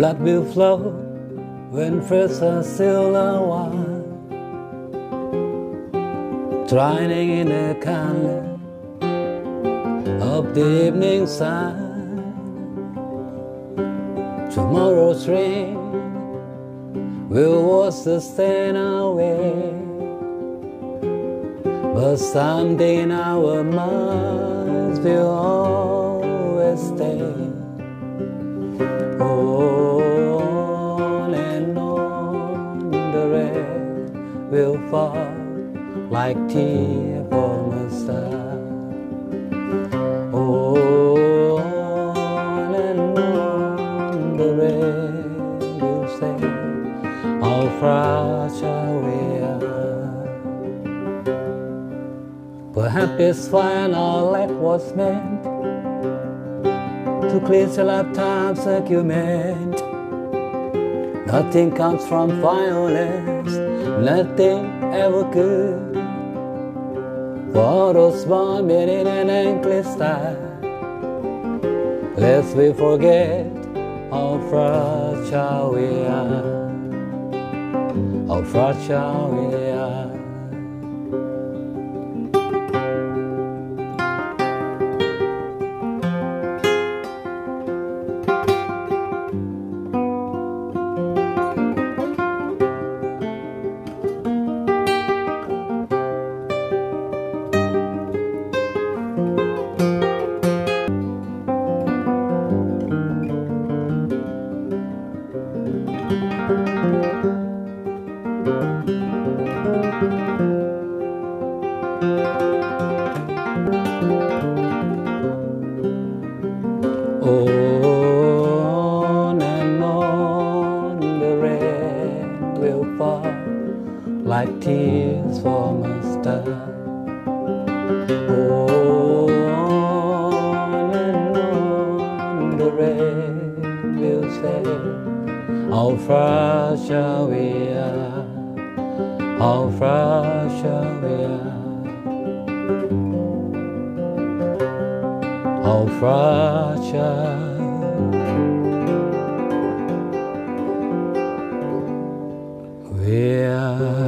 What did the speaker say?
Blood will flow when first a silver wine, Trining in the candle of the evening sun. Tomorrow's rain will wash the stain away, but someday in our minds will always will fall like tears from a star. On and on the rain will say how fragile we are. Perhaps it's our life was meant to cleanse a lifetime's argument. Nothing comes from violence, nothing ever good. For those born in an ankle style, lest we forget how fragile we are, how fragile we are. Like tears from a star. On and on the rain will say how fragile we are, how fragile we are, how fragile. We are